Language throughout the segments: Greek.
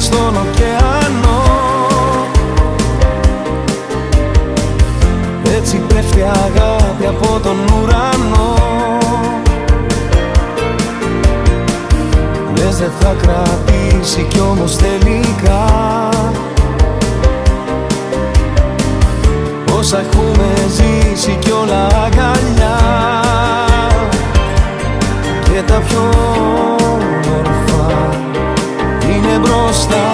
μας στον ωκεανό. Έτσι πέφτει αγάπη από τον ουρανό. Λες δεν θα κρατήσει κι όμως τελικά Όσα έχουμε ζήσει κι όλα μπροστά.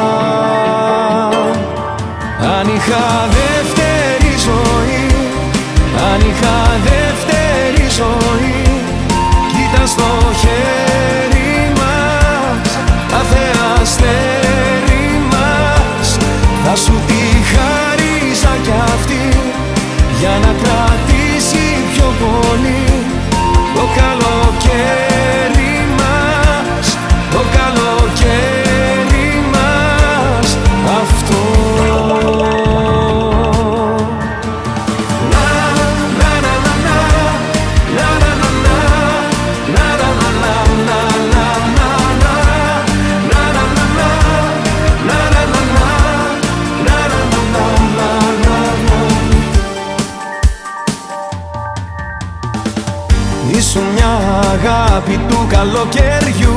Αν είχα δεύτερη ζωή Αν είχα δεύτερη ζωή Κοίτα στο χέρι μας Κάθε αστέρι μας. Θα σου τη χάριζα κι αυτή Για να αγάπη του καλοκαιριού.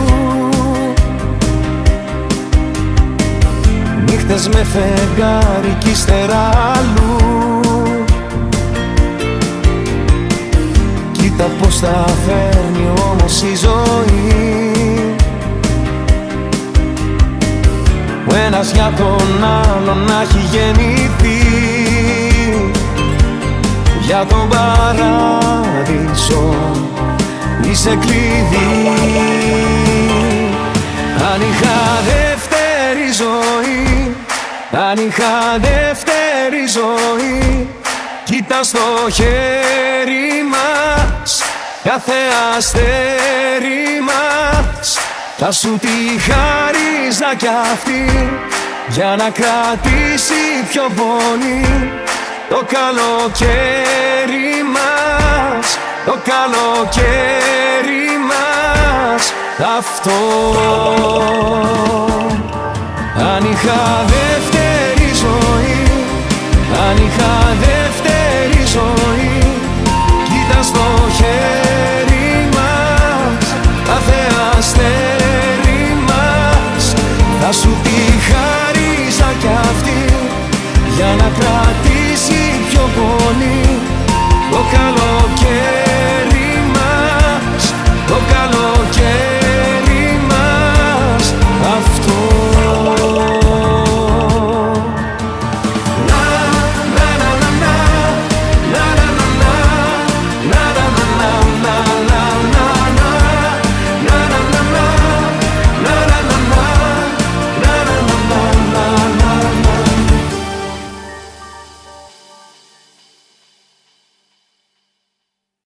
Νύχτες με φεγγάρι κι ύστερα αλλού. Κοίτα πως τα φέρνει όμως η ζωή. Ο ένας για τον άλλον να έχει γεννηθεί. Για τον παράδεισο είσαι κλειδί Αν είχα δεύτερη ζωή Αν είχα δεύτερη ζωή Κοίτα στο χέρι μας Κάθε αστέρι μας. Θα σου τη χάριζα κι αυτή Για να κρατήσει πιο πολύ το καλοκαίρι. μας, το καλοκαίρι μας. Αυτό Αν είχα δεύτερη ζωή, αν είχα δεύτερη ζωή Κοίτα στο χέρι μας, κάθε αστέρι μας. Θα σου τη χάριζα κι αυτή, για να κρατήσει πιο πολύ το καλό